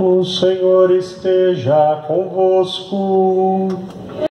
O Senhor esteja convosco.